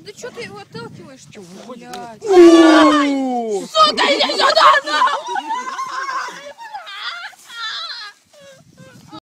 Да что ты его отталкиваешь? Блядь. Сука, иди сюда,